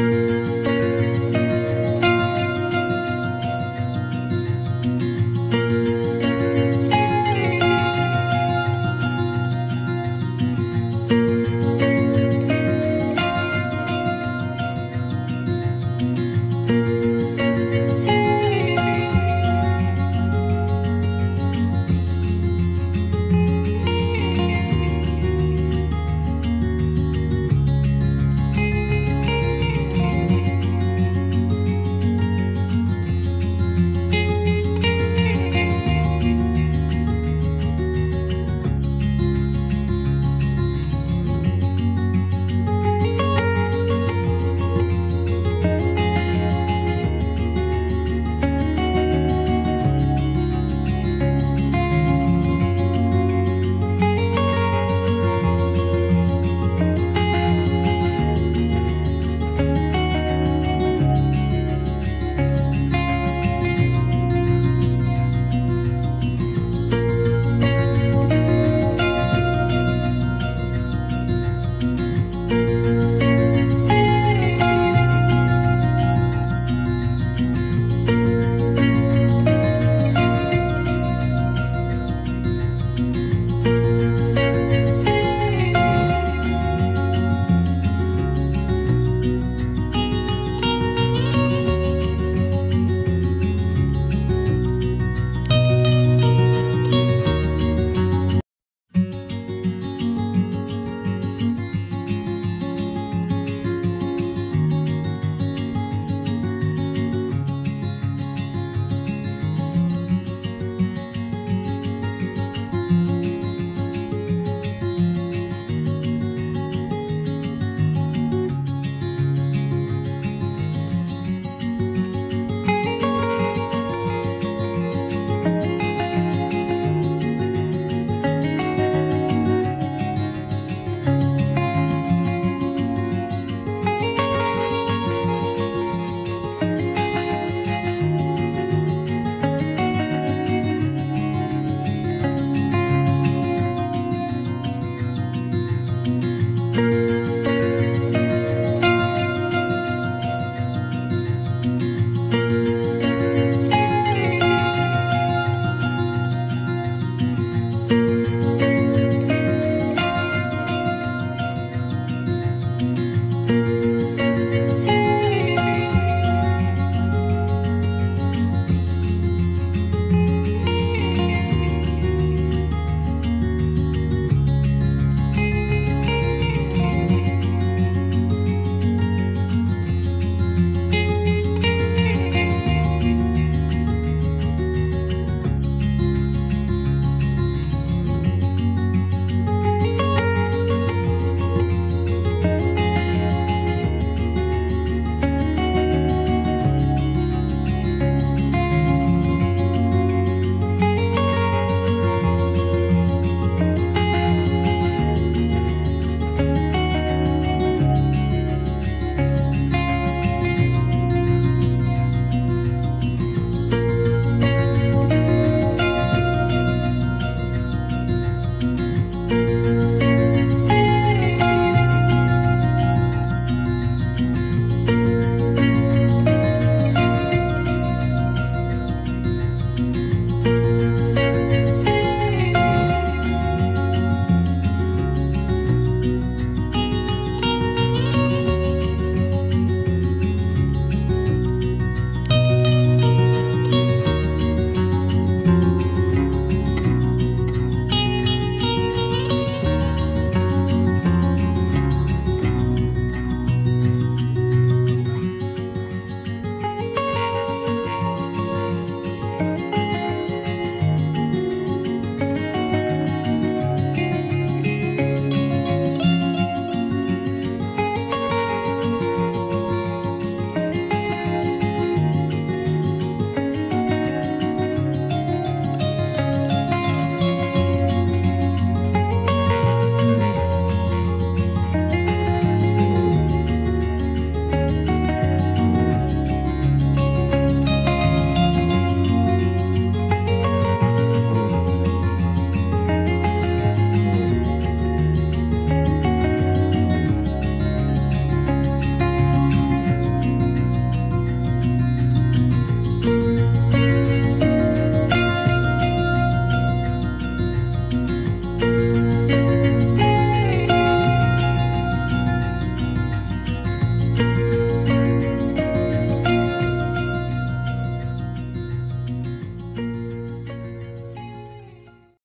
Música